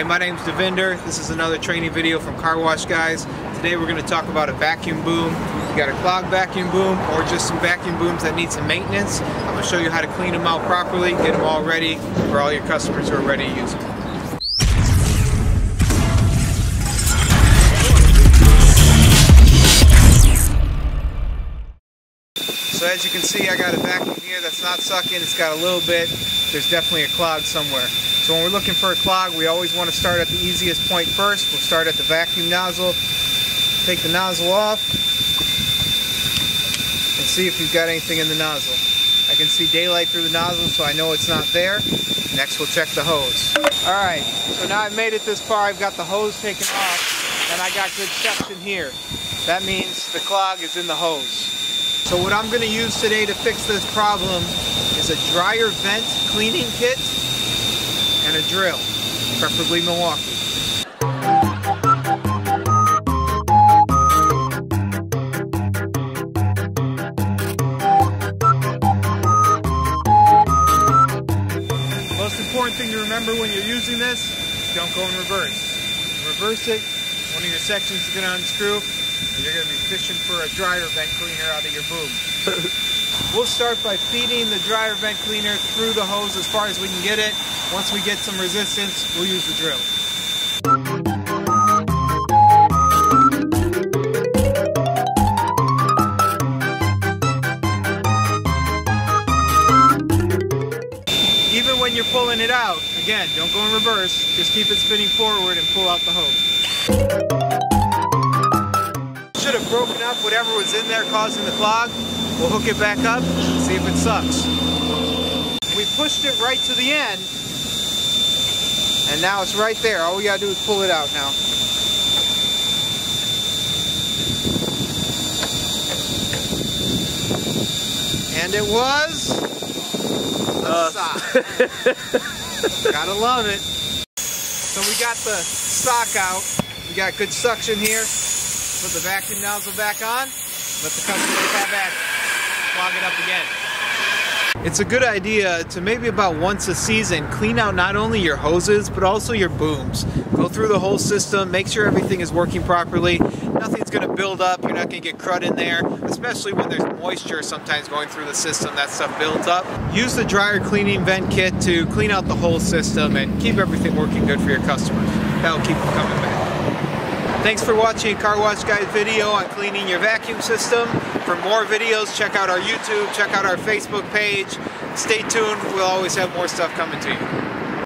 Hey, my name's Devinder. This is another training video from Car Wash Guys. Today we're going to talk about a vacuum boom. You got a clogged vacuum boom or just some vacuum booms that need some maintenance. I'm going to show you how to clean them out properly, get them all ready for all your customers who are ready to use them. So as you can see, I got a vacuum here that's not sucking. It's got a little bit. There's definitely a clog somewhere. So when we're looking for a clog, we always want to start at the easiest point first. We'll start at the vacuum nozzle. Take the nozzle off and see if you've got anything in the nozzle. I can see daylight through the nozzle, so I know it's not there. Next, we'll check the hose. All right, so now I've made it this far. I've got the hose taken off, and I got good suction here. That means the clog is in the hose. So what I'm going to use today to fix this problem is a dryer vent cleaning kit and a drill, preferably Milwaukee. Most important thing to remember when you're using this, don't go in reverse. Reverse it, one of your sections is going to unscrew, and you're going to be fishing for a dryer vent cleaner out of your boom. we'll start by feeding the dryer vent cleaner through the hose as far as we can get it. Once we get some resistance, we'll use the drill. Even when you're pulling it out, again, don't go in reverse, just keep it spinning forward and pull out the hose. Should have broken up whatever was in there causing the clog. We'll hook it back up, see if it sucks. We pushed it right to the end, and now it's right there. All we gotta do is pull it out now. And it was a uh. sock. Gotta love it. So we got the sock out. We got good suction here. Put the vacuum nozzle back on. Let the customer come back. Clog it up again. It's a good idea to maybe about once a season clean out not only your hoses but also your booms. Go through the whole system, make sure everything is working properly. Nothing's going to build up, you're not going to get crud in there, especially when there's moisture sometimes going through the system, that stuff builds up. Use the dryer cleaning vent kit to clean out the whole system and keep everything working good for your customers. That'll keep them coming back. Thanks for watching Car Wash Guys video on cleaning your vacuum system. For more videos, check out our YouTube, check out our Facebook page. Stay tuned, we'll always have more stuff coming to you.